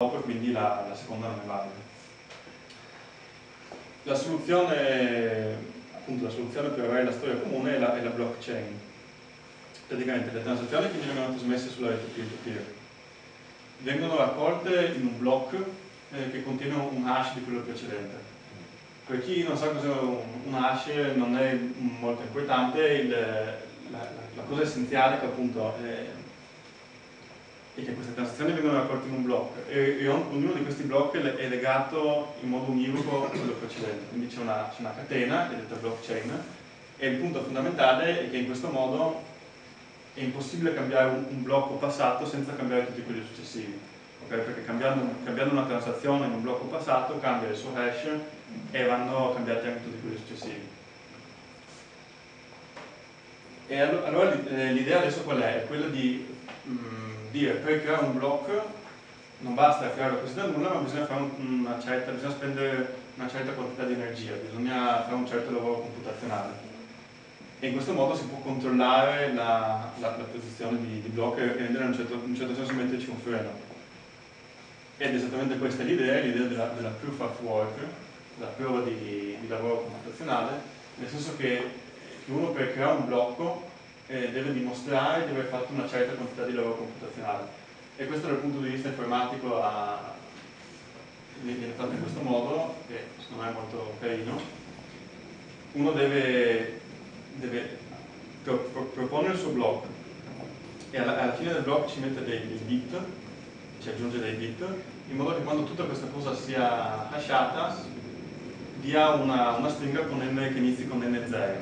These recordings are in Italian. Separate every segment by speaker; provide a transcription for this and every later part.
Speaker 1: dopo e quindi la, la seconda non è valida. La soluzione, appunto, la soluzione per avere la storia comune è la, è la blockchain. Praticamente le transazioni che vengono trasmesse sulla rete peer-to-peer vengono raccolte in un block eh, che contiene un hash di quello precedente. Per chi non sa cos'è un, un, hash non è molto importante, il, la, la, cosa essenziale che appunto è, è, che queste transazioni vengono raccolte in un block e, e ognuno di questi block è legato in modo univoco a quello precedente, quindi c'è una, una, catena è detta blockchain e il punto fondamentale è che in questo modo è impossibile cambiare un, un blocco passato senza cambiare tutti quelli successivi okay? perché cambiando, cambiando, una transazione in un blocco passato cambia il suo hash e vanno cambiati anche tutti quelli successivi. E allora eh, l'idea adesso qual è? È quella di mh, mm, dire per creare un blocco non basta crearlo così da nulla, ma bisogna, una certa, bisogna spendere una certa quantità di energia, bisogna fare un certo lavoro computazionale. E in questo modo si può controllare la, la, la posizione di, di blocco e rendere in un certo, un certo senso metterci un freno. Ed esattamente questa è l'idea, l'idea della, della, proof of work, la prova di, di, lavoro computazionale, nel senso che uno per creare un blocco eh, deve dimostrare di aver fatto una certa quantità di lavoro computazionale. E questo dal punto di vista informatico ha, viene fatto in questo modo, che secondo me è molto carino. Uno deve, deve pro, pro, proporre il suo blocco e alla, alla, fine del blocco ci mette dei, dei bit ci aggiunge dei bit, in modo che quando tutta questa cosa sia hashata dia una, una stringa con n che inizi con n0.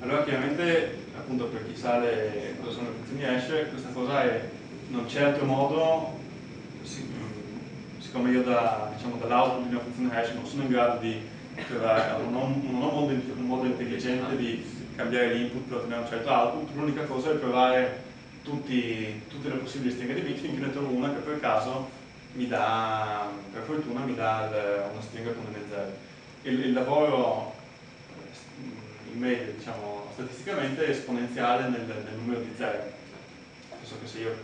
Speaker 1: Allora chiaramente, appunto per chi sa le, cosa sono le funzioni hash, questa cosa è, non c'è altro modo, siccome io da, diciamo, dall'output di una funzione hash non sono in grado di non ho, non un, modo, un modo intelligente di cambiare l'input per ottenere un certo output, l'unica cosa è provare tutti, tutte le possibili stringhe di bit finché ne trovo una che per caso mi dà, per fortuna mi dà una stringa con delle zero. Il, il lavoro in media, diciamo, statisticamente esponenziale nel, nel numero di zeri. Nel che se io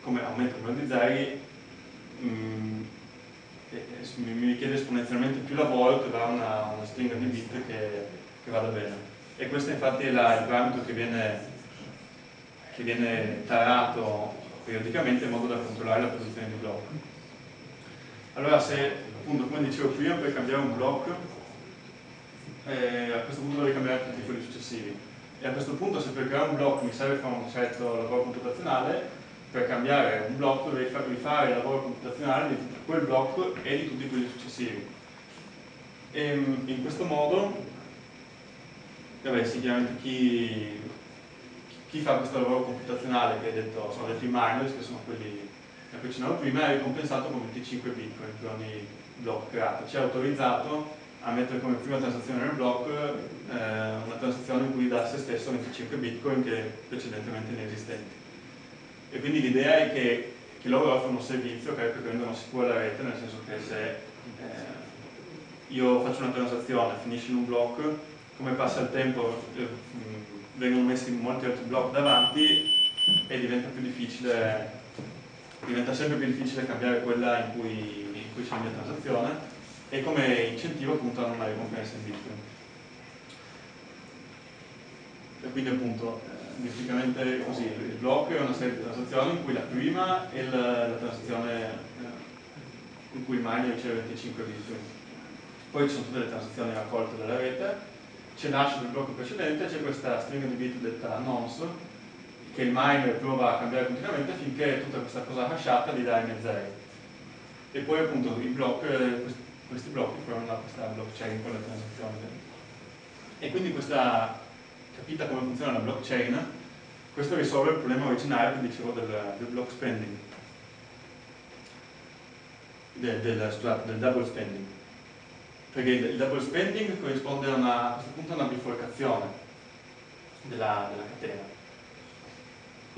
Speaker 1: come aumento il numero di zeri mm, mi richiede esponenzialmente più lavoro per dare una, una stringa di bit che, che, vada bene. E questo infatti è la, il parametro che viene che viene tarato periodicamente in modo da controllare la posizione di blocco. Allora se, appunto, come dicevo prima, per cambiare un blocco, eh, a questo punto dovrei cambiare tutti quelli successivi. E a questo punto se per creare un blocco mi serve fare un certo lavoro computazionale, per cambiare un blocco dovrei rifare il lavoro computazionale di quel blocco e di tutti quelli successivi. E ehm, in questo modo, vabbè, sicuramente chi chi fa questo lavoro computazionale che detto, sono detti miners, che sono quelli che accennavo prima, è ricompensato con 25 bitcoin per ogni blocco creato. Ci è autorizzato a mettere come prima transazione nel blocco eh, una transazione in cui dà a se stesso 25 bitcoin che precedentemente inesistenti. E quindi l'idea è che, che loro offrono un servizio che rendono sicura la rete, nel senso che se eh, io faccio una transazione, finisce in un blocco, come passa il tempo, eh, vengono messi molti altri blocchi davanti e diventa più difficile diventa sempre più difficile cambiare quella in cui, in cui c'è la mia transazione e come incentivo appunto hanno una ricompensa in Bitcoin. E quindi appunto praticamente così, il blocco è una serie di transazioni in cui la prima è la, la transazione eh, in cui il miner riceve 25 bitcoin. Poi ci sono tutte le transazioni raccolte dalla rete c'è l'hash del blocco precedente, c'è questa stringa di bit detta nonce che il miner prova a cambiare continuamente finché tutta questa cosa hashata gli dà n0. E poi appunto blocco, eh, questi blocchi formano questa blockchain con le transazioni. E quindi questa, capita come funziona la blockchain, questo risolve il problema originario che dicevo del, del block spending, del, del, scusate, del double spending. Perché il double spending corrisponde a, una, a questo punto a una bifurcazione della, della, catena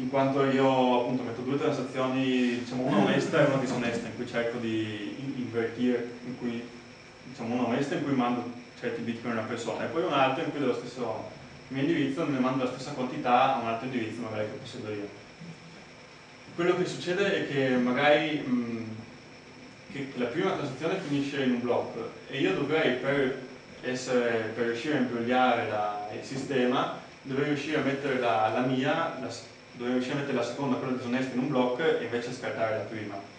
Speaker 1: in quanto io appunto metto due transazioni diciamo una onesta e una disonesta in cui cerco di invertire in cui diciamo una onesta in cui mando certi bitcoin a una persona e poi un'altra in cui dello stesso mio indirizzo ne mando la stessa quantità a un altro indirizzo magari che possiedo io. Quello che succede è che magari mh, la prima transazione finisce in un blocco e io dovrei per, essere, per riuscire a imbrogliare il sistema dovrei riuscire a mettere la, la mia, la, riuscire a mettere la seconda, quella disonesta, in un blocco e invece scartare la prima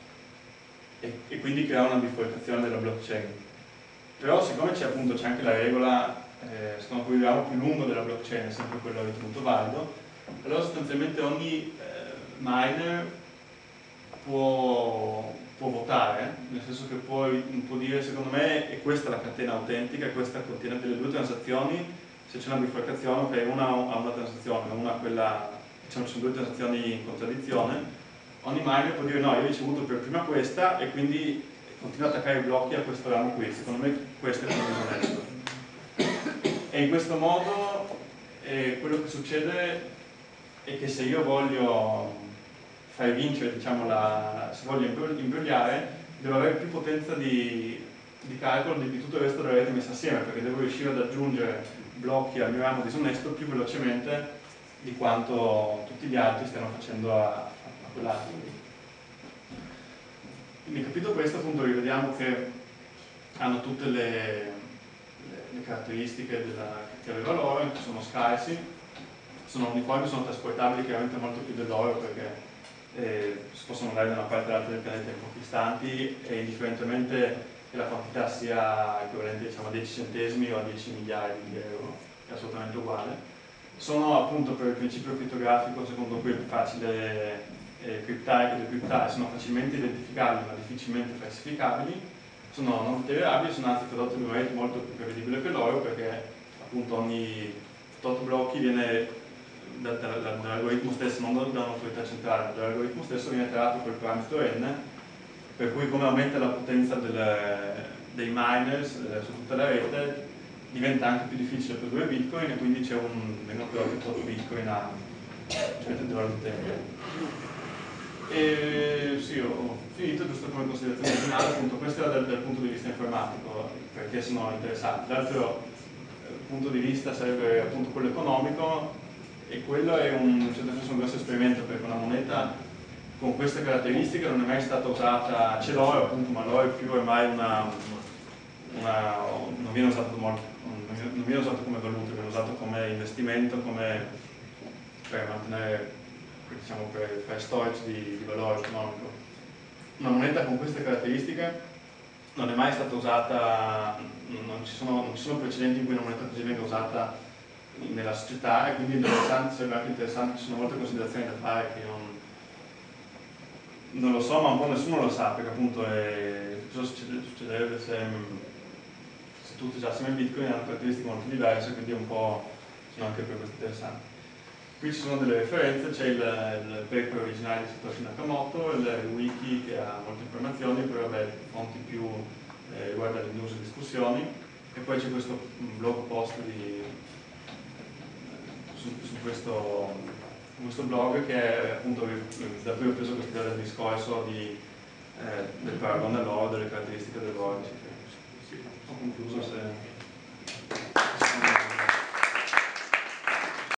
Speaker 1: e, e quindi creare una bifurcazione della blockchain. Però siccome c'è appunto c'è anche la regola, eh, secondo cui il ramo più lungo della blockchain è sempre quello ritenuto valido, allora sostanzialmente ogni eh, miner può, può, votare, nel senso che può, può, dire secondo me è questa la catena autentica, questa contiene delle due transazioni, se c'è una bifurcazione, ok, una ha una transazione, una quella, diciamo ci sono due transazioni in contraddizione, ogni miner può dire no, io ho ricevuto per prima questa e quindi continuo ad attaccare i blocchi a questo ramo qui, secondo me questo è più disonesto. E in questo modo eh, quello che succede è che se io voglio fare vincere, diciamo, la, se voglio imbrogliare, devo avere più potenza di, di calcolo di, tutto il resto della rete messa assieme, perché devo riuscire ad aggiungere blocchi al mio ramo disonesto più velocemente di quanto tutti gli altri stiano facendo a, quell'altro. Quindi capito questo appunto rivediamo che hanno tutte le, le, le caratteristiche della chiave valore, sono scarsi, sono uniformi, sono trasportabili chiaramente molto più dell'oro perché eh, si possono andare da una parte all'altra del pianeta in pochi istanti e indifferentemente che la quantità sia equivalente diciamo, a 10 centesimi o a 10 miliardi di euro, è assolutamente uguale. Sono appunto per il principio crittografico secondo cui è più facile eh, criptare che decriptare sono facilmente identificabili ma difficilmente falsificabili, sono non deteriorabili, sono anzi prodotti di un rate molto più prevedibile che loro perché appunto ogni tot blocchi viene da, da, da, dall'algoritmo stesso, non da un'autorità centrale, dall'algoritmo stesso viene tratto quel parametro n, per cui come aumenta la potenza del, dei miners eh, su tutta la rete diventa anche più difficile produrre bitcoin e quindi c'è un meno prodotti tot bitcoin a al valore di tempo. E sì, ho finito giusto come considerazione finale, appunto questo era dal, dal, punto di vista informatico, perché sono interessanti. L'altro eh, punto di vista sarebbe appunto quello economico e quello è un, in certo senso un grosso esperimento perché una moneta con queste caratteristiche non è mai stata usata, c'è l'oro appunto, ma è più ormai una, una, non, viene usato molto, non viene usato come valuta, viene usato come investimento, come per mantenere diciamo, per fare storage di, di valore economico. Una moneta con queste caratteristiche non è mai stata usata, non ci, sono, non ci sono precedenti in cui una moneta così venga usata nella società e quindi sembra anche interessante, ci sono molte considerazioni da fare che non, non lo so, ma un po' nessuno lo sa, perché appunto è, cosa succederebbe se, se tutti usassimo il bitcoin hanno caratteristiche molto diverse, quindi un po' sono anche per questo interessanti. Qui ci sono delle referenze, c'è il, il, paper originale di Satoshi Nakamoto, il, wiki che ha molte informazioni, poi vabbè, fonti più eh, riguardo alle news e discussioni, e poi c'è questo blog post di, su, su, questo, questo, blog che è appunto da cui ho preso questa idea del discorso di, eh, del paragone all'oro, delle caratteristiche dell'oro, eccetera. Ho concluso se...